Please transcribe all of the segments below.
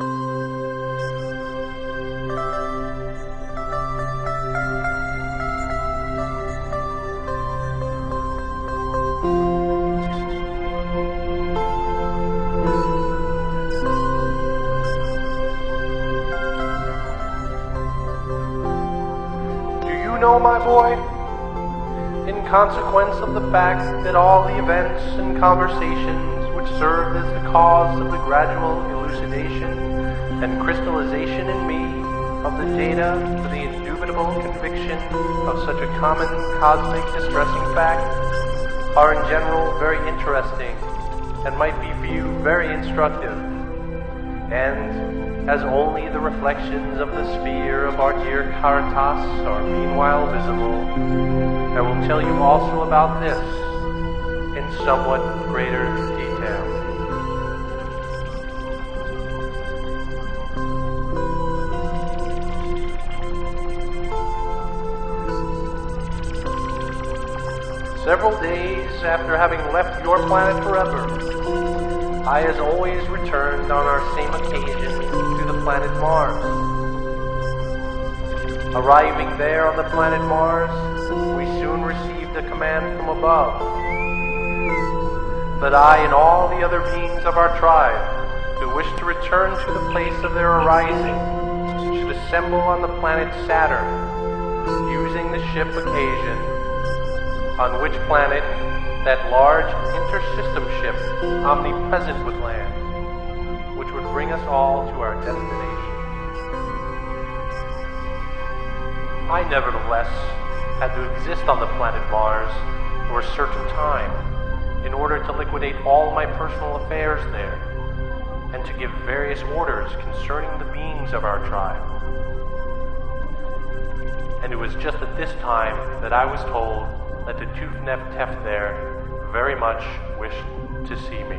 Do you know, my boy? In consequence of the fact that all the events and conversations which served as the cause of the gradual elucidation and crystallization in me of the data for the indubitable conviction of such a common cosmic distressing fact are in general very interesting and might be viewed very instructive and as only the reflections of the sphere of our dear Karatas are meanwhile visible, I will tell you also about this in somewhat greater detail. Several days after having left your planet forever, I as always returned on our same occasion to the planet Mars. Arriving there on the planet Mars, we soon received a command from above that I and all the other beings of our tribe who wish to return to the place of their arising should assemble on the planet Saturn using the ship Occasion, on which planet that large intersystem ship omnipresent would land, which would bring us all to our destination. I nevertheless had to exist on the planet Mars for a certain time in order to liquidate all my personal affairs there and to give various orders concerning the beings of our tribe. And it was just at this time that I was told that the Tufnef Tef there very much wished to see me.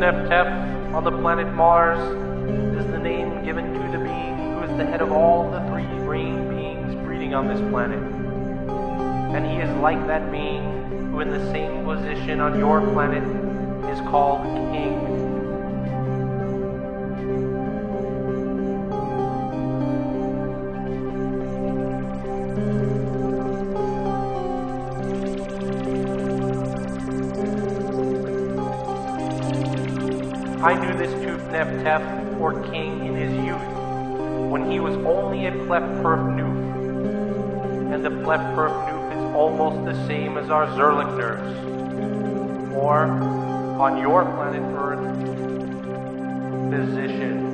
Tufneftef on the planet Mars is the name given to the being who is the head of all on this planet. And he is like that being who, in the same position on your planet, is called king. I knew this Tufnef Tef, or king, in his youth, when he was only a Plef Perf Noof. And the Plef-Perf is almost the same as our Zirlikners. Or, on your planet Earth, physicians.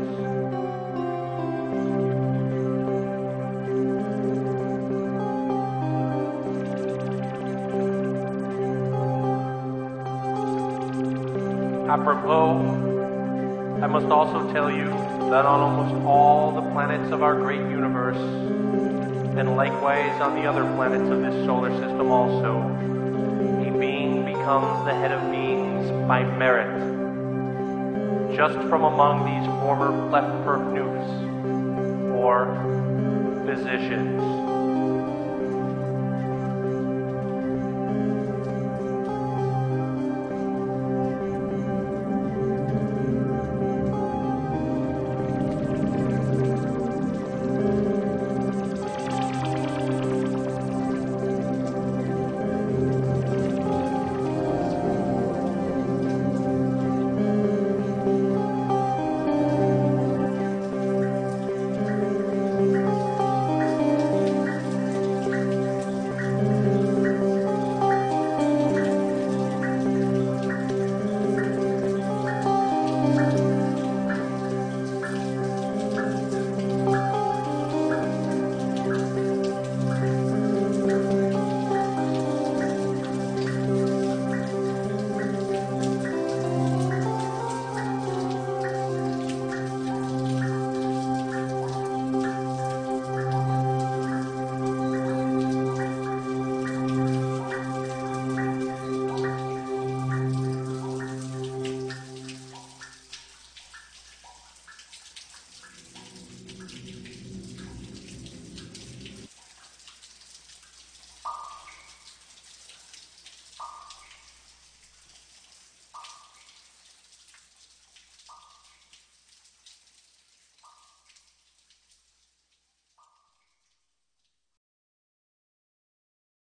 Apropos, I must also tell you that on almost all the planets of our great universe, and likewise on the other planets of this solar system also, a being becomes the head of beings by merit, just from among these former Plef-Perf Noofs, or physicians.